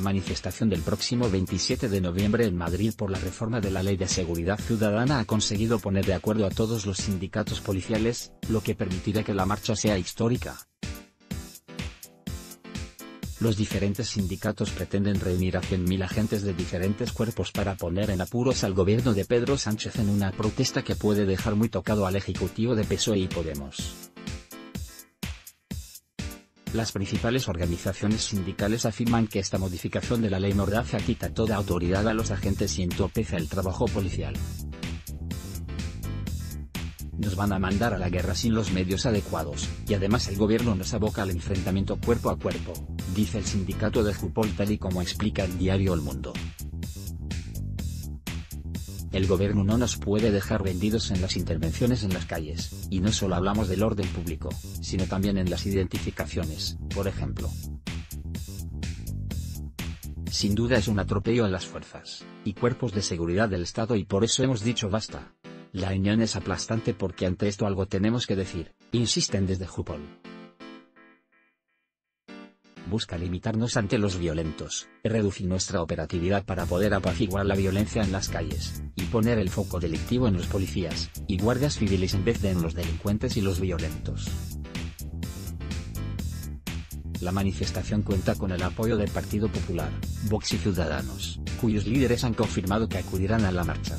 La manifestación del próximo 27 de noviembre en Madrid por la reforma de la Ley de Seguridad Ciudadana ha conseguido poner de acuerdo a todos los sindicatos policiales, lo que permitirá que la marcha sea histórica. Los diferentes sindicatos pretenden reunir a 100.000 agentes de diferentes cuerpos para poner en apuros al gobierno de Pedro Sánchez en una protesta que puede dejar muy tocado al ejecutivo de PSOE y Podemos. Las principales organizaciones sindicales afirman que esta modificación de la ley Mordaza quita toda autoridad a los agentes y entorpece el trabajo policial. Nos van a mandar a la guerra sin los medios adecuados, y además el gobierno nos aboca al enfrentamiento cuerpo a cuerpo, dice el sindicato de Jupol tal y como explica el diario El Mundo. El gobierno no nos puede dejar vendidos en las intervenciones en las calles, y no solo hablamos del orden público, sino también en las identificaciones, por ejemplo. Sin duda es un atropello a las fuerzas y cuerpos de seguridad del Estado y por eso hemos dicho basta. La unión es aplastante porque ante esto algo tenemos que decir, insisten desde Jupol busca limitarnos ante los violentos, reducir nuestra operatividad para poder apaciguar la violencia en las calles, y poner el foco delictivo en los policías, y guardias civiles en vez de en los delincuentes y los violentos. La manifestación cuenta con el apoyo del Partido Popular, Vox y Ciudadanos, cuyos líderes han confirmado que acudirán a la marcha.